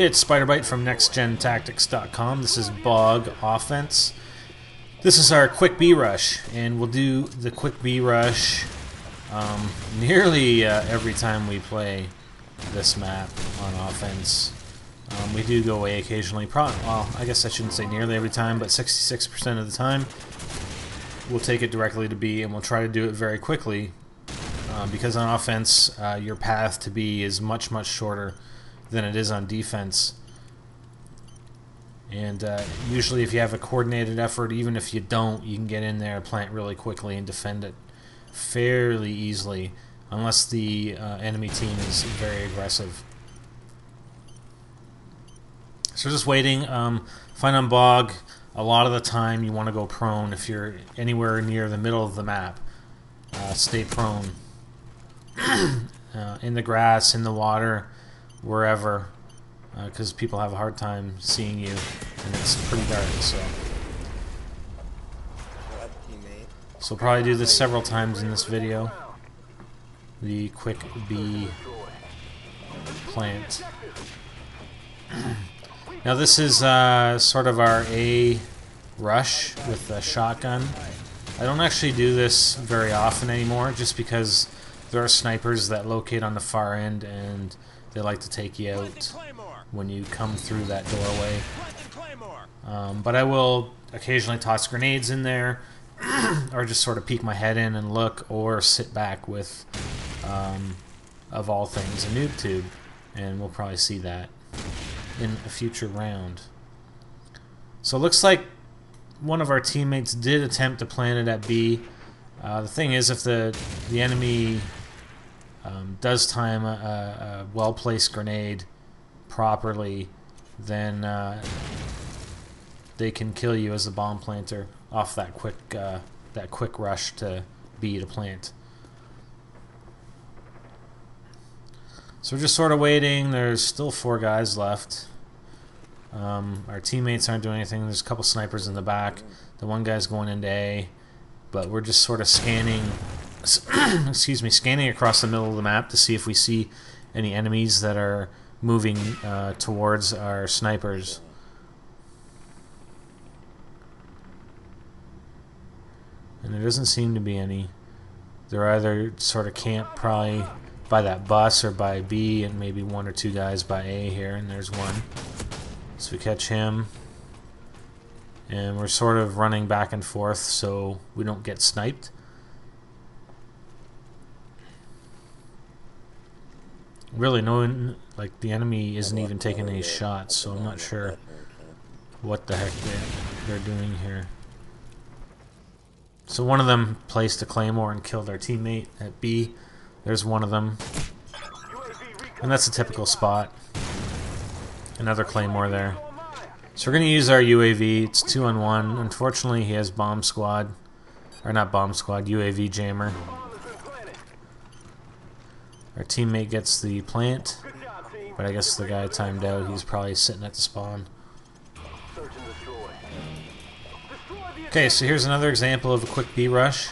It's Spiderbite from NextGenTactics.com. This is Bog Offense. This is our quick B rush, and we'll do the quick B rush um, nearly uh, every time we play this map on offense. Um, we do go away occasionally. Pro well, I guess I shouldn't say nearly every time, but 66% of the time we'll take it directly to B, and we'll try to do it very quickly um, because on offense, uh, your path to B is much, much shorter than it is on defense. And uh, usually, if you have a coordinated effort, even if you don't, you can get in there, plant really quickly, and defend it fairly easily, unless the uh, enemy team is very aggressive. So just waiting. Um, find on bog. A lot of the time, you want to go prone if you're anywhere near the middle of the map. Uh, stay prone. uh, in the grass, in the water wherever because uh, people have a hard time seeing you and it's pretty dark so. So we'll probably do this several times in this video. The quick B plant. Now this is uh, sort of our A rush with the shotgun. I don't actually do this very often anymore just because there are snipers that locate on the far end and they like to take you out when you come through that doorway. Um, but I will occasionally toss grenades in there, or just sort of peek my head in and look, or sit back with, um, of all things, a noob tube, and we'll probably see that in a future round. So it looks like one of our teammates did attempt to plant it at B. Uh, the thing is, if the the enemy um, does time a, a well-placed grenade properly, then uh, they can kill you as a bomb planter off that quick uh, that quick rush to B to plant. So we're just sort of waiting. There's still four guys left. Um, our teammates aren't doing anything. There's a couple snipers in the back. The one guy's going into A, but we're just sort of scanning excuse me, scanning across the middle of the map to see if we see any enemies that are moving uh, towards our snipers. And there doesn't seem to be any. They're either sort of camped probably by that bus or by B, and maybe one or two guys by A here, and there's one. So we catch him. And we're sort of running back and forth so we don't get sniped. Really no one, like the enemy isn't even taking any shots, so I'm not sure what the heck they're, they're doing here. So one of them placed a claymore and killed our teammate at B. There's one of them. And that's a typical spot. Another claymore there. So we're to use our UAV. It's two on one. Unfortunately, he has bomb squad. Or not bomb squad, UAV jammer. Our teammate gets the plant, but I guess the guy timed out. He's probably sitting at the spawn. Okay, so here's another example of a quick B rush.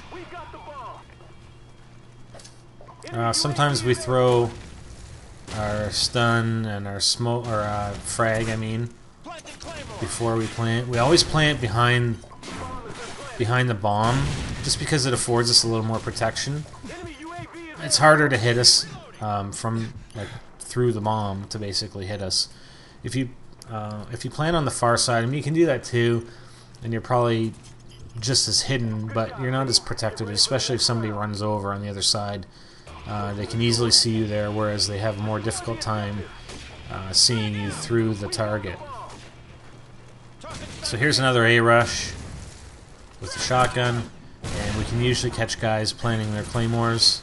Uh, sometimes we throw our stun and our smoke or uh, frag, I mean, before we plant. We always plant behind behind the bomb, just because it affords us a little more protection. It's harder to hit us um, from like through the bomb to basically hit us. If you uh, if you plan on the far side, I mean you can do that too, and you're probably just as hidden, but you're not as protected, especially if somebody runs over on the other side. Uh, they can easily see you there, whereas they have a more difficult time uh, seeing you through the target. So here's another A rush with the shotgun, and we can usually catch guys planting their claymores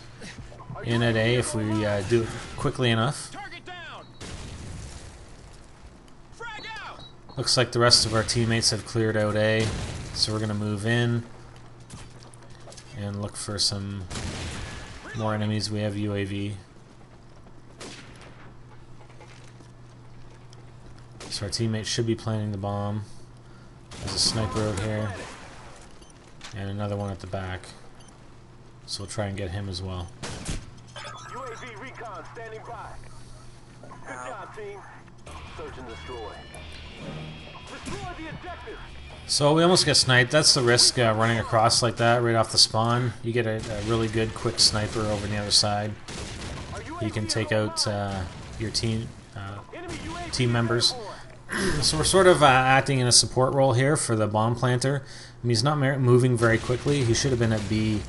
in at A if we uh, do it quickly enough. Looks like the rest of our teammates have cleared out A, so we're going to move in and look for some more enemies. We have UAV. So our teammate should be planting the bomb. There's a sniper out here. And another one at the back. So we'll try and get him as well. UAV recon standing by. Good job, team. So we almost get sniped. That's the risk uh, running across like that right off the spawn. You get a, a, really good quick sniper over on the other side. You can take out uh, your team uh, team members. so we're sort of uh, acting in a support role here for the bomb planter. I mean, he's not moving very quickly. He should have been at B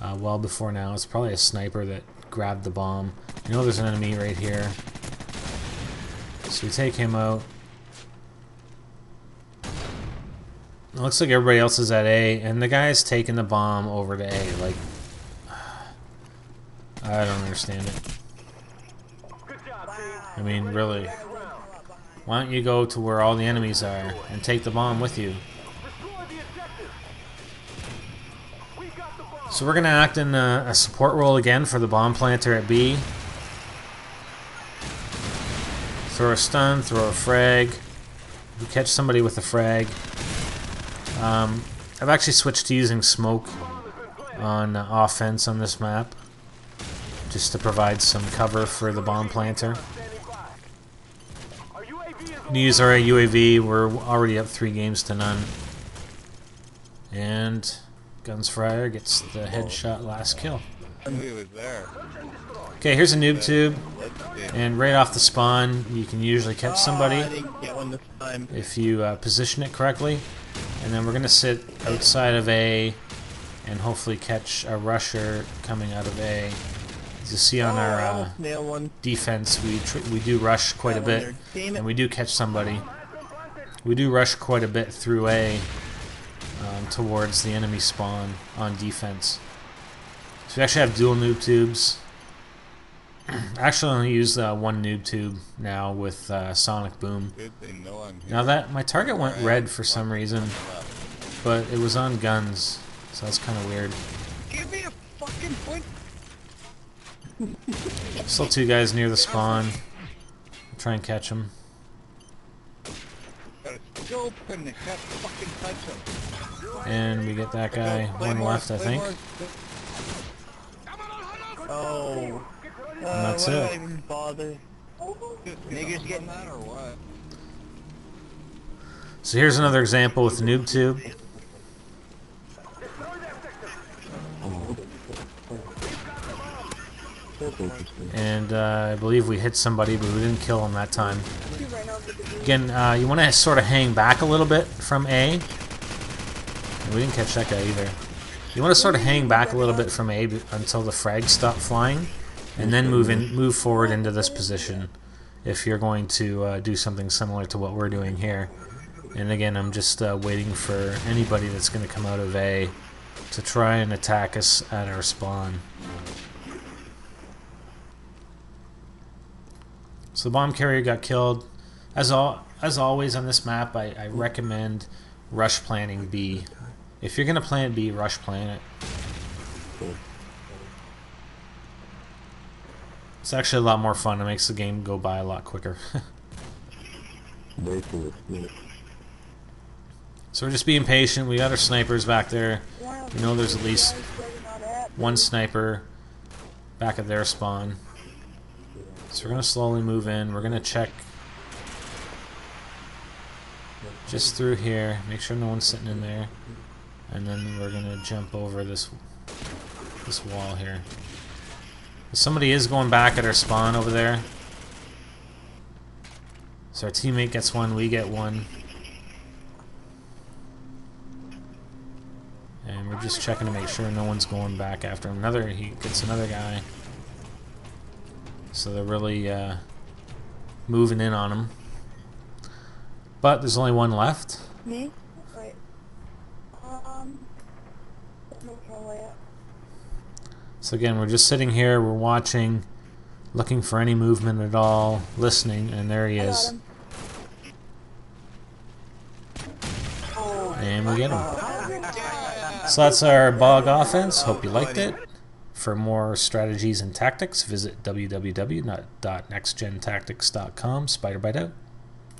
uh, well before now. It's probably a sniper that grabbed the bomb. You know there's an enemy right here. So we take him out. It looks like everybody else is at A, and the guy's taking the bomb over to A. Like, I don't understand it. I mean, really. Why don't you go to where all the enemies are and take the bomb with you? So we're going to act in a, a, support role again for the bomb planter at B. Throw a stun, throw a frag. We catch somebody with a frag. Um, I've actually switched to using smoke on uh, offense on this map just to provide some cover for the bomb planter. Use our UAV, we're already up three games to none. And Guns Fryer gets the headshot last kill. Okay, here's a noob tube. And right off the spawn, you can usually catch somebody if you uh, position it correctly. And then we're going to sit outside of A and hopefully catch a rusher coming out of A. As you see on our uh, defense, we we do rush quite a bit, and we do catch somebody. We do rush quite a bit through A um, towards the enemy spawn on defense. So we actually have dual noob tubes. actually only use uh, one noob tube now with uh, Sonic Boom. Now that my target went red for some reason, but it was on guns, so that's kind of weird. Give me a fucking point. Still two guys near the spawn. I'll try and catch them. And we get that guy. One left, I think. Oh. And that's uh, it. Even bother? Niggas getting that or what? So here's another example with Noob Tube. And uh, I believe we hit somebody, but we didn't kill him that time. Again, uh, you want to sort of hang back a little bit from A. We didn't catch that guy either. You want to sort of hang back a little bit from A until the frags stop flying and then move in, move forward into this position if you're going to uh, do something similar to what we're doing here. And again, I'm just uh, waiting for anybody that's going to come out of A to try and attack us at our spawn. So the bomb carrier got killed. As all as always on this map, I, I recommend rush planning B. If you're going to plant B, rush plan it. It's actually a lot more fun. It makes the game go by a lot quicker. so we're just being patient. We got our snipers back there. We know there's at least one sniper back at their spawn. So we're going to slowly move in. We're going to check just through here. Make sure no one's sitting in there. And then we're going to jump over this this wall here. Somebody is going back at our spawn over there. So our teammate gets one, we get one. And we're just checking to make sure no one's going back after. Another, he gets another guy. So they're really uh, moving in on him. But there's only one left. Me? Wait. Um, so again, we're just sitting here, we're watching, looking for any movement at all, listening, and there he is. And we get him. So that's our bog offense. Hope you liked it. For more strategies and tactics, visit www.nextgentactics.com. Spider Bite out.